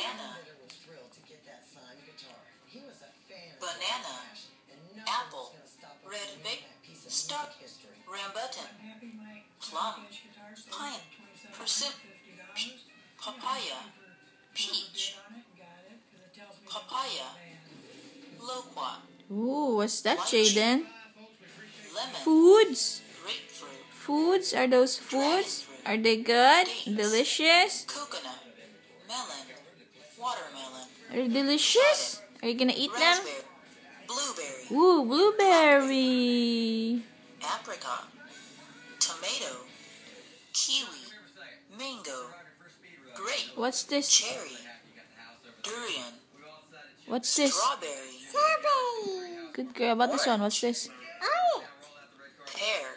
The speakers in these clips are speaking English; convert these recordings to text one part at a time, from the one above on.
Banana. was thrilled to get that signed guitar. He was a fan of Banana. And nothing Apple. was gonna stop him Red from big. making that piece of Star. history. Rambutan. Plum. Cash guitar sales Pine. for Persim. Papaya. Peach. Bid on it, got it, 'cause it tells me the Papaya. Loquat. Ooh, what's that, Jaden? Foods. Grapefruit. Foods? Are those foods? Are they good? Delicious? Coconut. Melon. Watermelon. Are they delicious? Are you gonna eat them? Raspberry. Blueberry. Ooh, blueberry. Apricot. Tomato. Kiwi. Mango. Grape. What's this? Cherry. Durian. What's this? Strawberry. Good girl. About this one. What's this? Pear.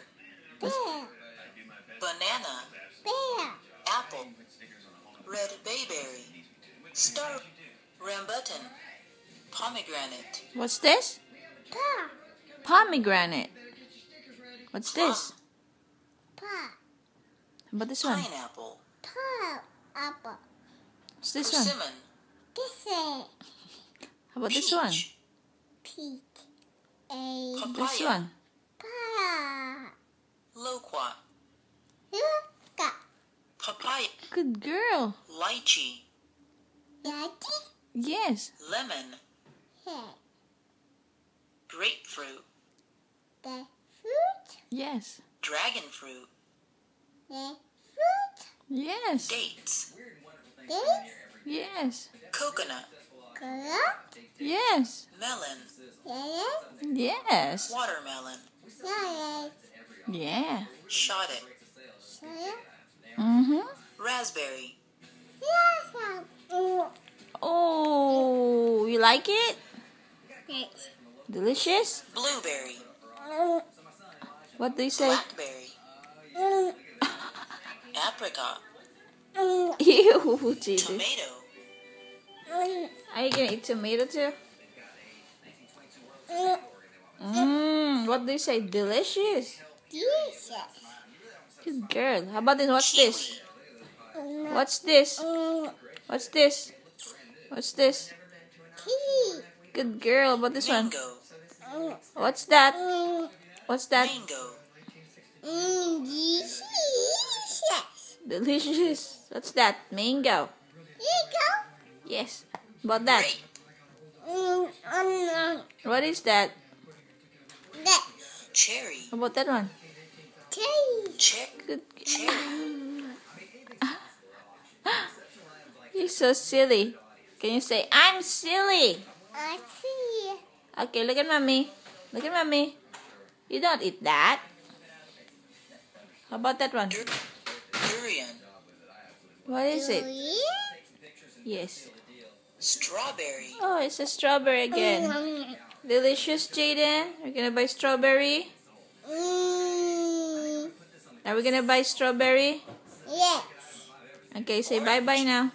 Banana. Apple. Red bayberry. Star. Rambutan. Pomegranate. What's this? Pomegranate. What's this? How about this one? Pineapple. What's this one? Persimmon. How about this one? Peach. This Papaya. one. Loquat. Papaya. Good girl. Lychee. Lychee. Yes. Lemon. Grapefruit. Yes. Dragon fruit. Yes. Dates. Dates? Yes. Coconut. Coconut? Yes. Melon. Yes. Watermelon. Yeah. Shot it. Mm-hmm. Raspberry. Oh, you like it? Delicious? Blueberry. What do you say? Blackberry. Apricot. Ew, Gigi. Tomato. Are you gonna eat tomato too? Mmm, what do you say? Delicious. Good girl. How about this? What's this? What's this? What's this? What's this? Good girl. How about this one? What's that? What's that? Mango. Delicious. Delicious. What's that? Mango. Mango. Yes. About that? What is that? Cherry. How about that one? Check. Good. Cherry. You're so silly. Can you say, I'm silly? Okay, look at mommy. Look at mommy. You don't eat that. How about that one? Dur- durian. What is it? Yes. Strawberry. Oh, it's a strawberry again. Mm. Delicious, Jaden. We're gonna buy strawberry. Mm. Are we gonna buy strawberry? Yes. Okay, say bye bye now.